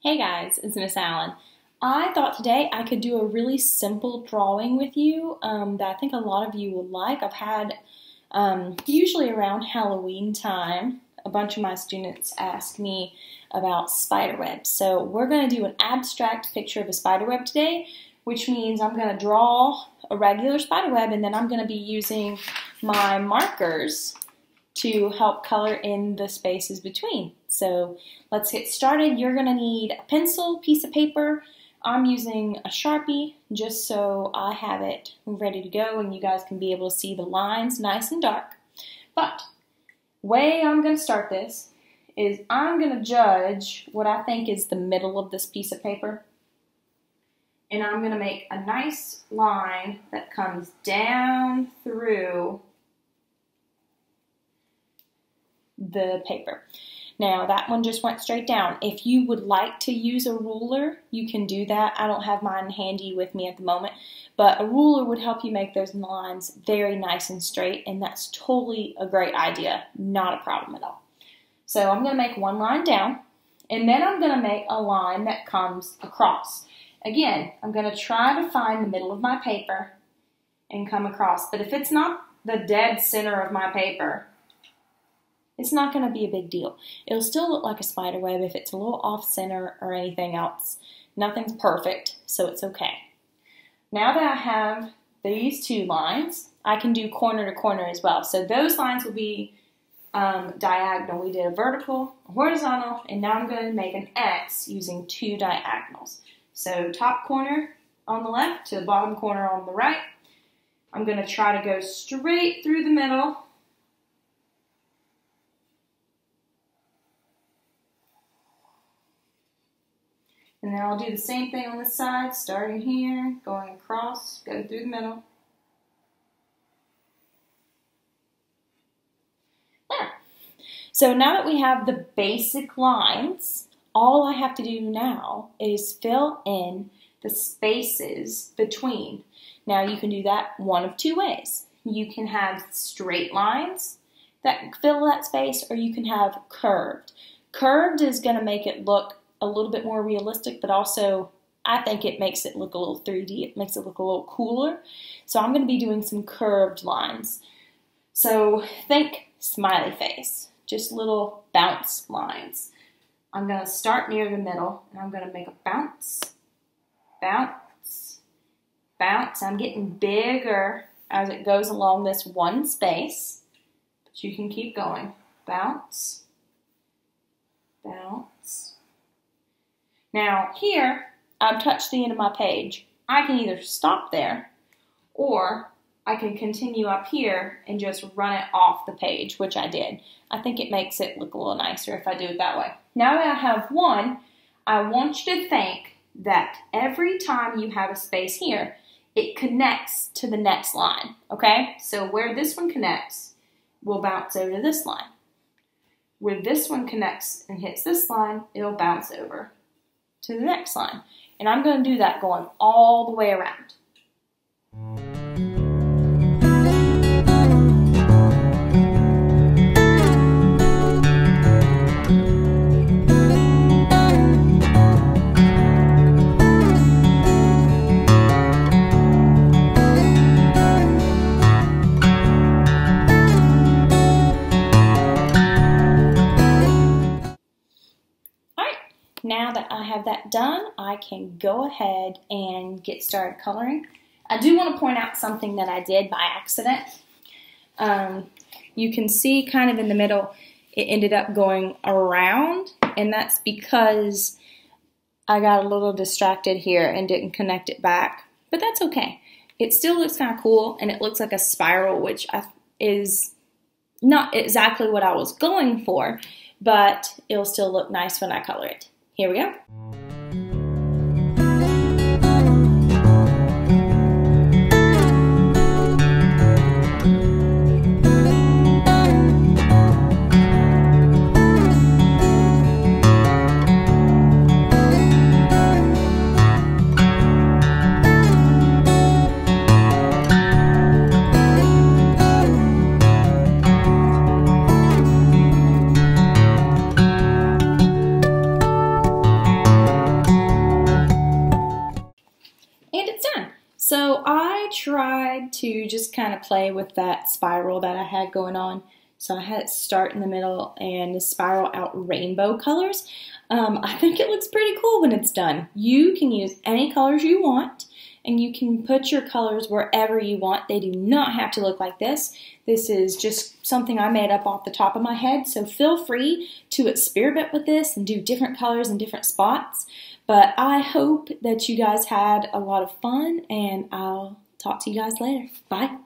Hey guys, it's Miss Allen. I thought today I could do a really simple drawing with you um, that I think a lot of you will like. I've had, um, usually around Halloween time, a bunch of my students ask me about spiderwebs. So we're going to do an abstract picture of a spiderweb today, which means I'm going to draw a regular spiderweb and then I'm going to be using my markers to help color in the spaces between. So let's get started. You're to need a pencil, piece of paper. I'm using a Sharpie just so I have it ready to go and you guys can be able to see the lines nice and dark. But way I'm to start this is I'm to judge what I think is the middle of this piece of paper. And I'm to make a nice line that comes down through the paper. Now that one just went straight down. If you would like to use a ruler, you can do that. I don't have mine handy with me at the moment, but a ruler would help you make those lines very nice and straight, and that's totally a great idea. Not a problem at all. So I'm going to make one line down, and then I'm going to make a line that comes across. Again, I'm going to try to find the middle of my paper and come across, but if it's not the dead center of my paper, it's not going to be a big deal. It'll still look like a spider web if it's a little off center or anything else. Nothing's perfect, so it's okay. Now that I have these two lines, I can do corner to corner as well. So those lines will be um, diagonal. We did a vertical, a horizontal, and now I'm going to make an X using two diagonals. So top corner on the left to the bottom corner on the right. I'm going to try to go straight through the middle And then I'll do the same thing on this side, starting here, going across, go through the middle. There. So now that we have the basic lines, all I have to do now is fill in the spaces between. Now you can do that one of two ways. You can have straight lines that fill that space, or you can have curved. Curved is going to make it look a little bit more realistic, but also I think it makes it look a little 3D. It makes it look a little cooler. So I'm going to be doing some curved lines. So think smiley face, just little bounce lines. I'm going to start near the middle and I'm going to make a bounce, bounce, bounce. I'm getting bigger as it goes along this one space, but you can keep going. Bounce, bounce, now here, I've touched the end of my page. I can either stop there or I can continue up here and just run it off the page, which I did. I think it makes it look a little nicer if I do it that way. Now that I have one, I want you to think that every time you have a space here, it connects to the next line, okay? So where this one connects, will bounce over to this line. Where this one connects and hits this line, it'll bounce over to the next line. And I'm going to do that going all the way around. I have that done, I can go ahead and get started coloring. I do want to point out something that I did by accident. Um, you can see kind of in the middle, it ended up going around, and that's because I got a little distracted here and didn't connect it back, but that's okay. It still looks kind of cool, and it looks like a spiral, which is not exactly what I was going for, but it'll still look nice when I color it. Here we go. To just kind of play with that spiral that I had going on. So I had it start in the middle and spiral out rainbow colors. Um, I think it looks pretty cool when it's done. You can use any colors you want and you can put your colors wherever you want. They do not have to look like this. This is just something I made up off the top of my head, so feel free to experiment with this and do different colors in different spots. But I hope that you guys had a lot of fun, and I'll talk to you guys later. Bye.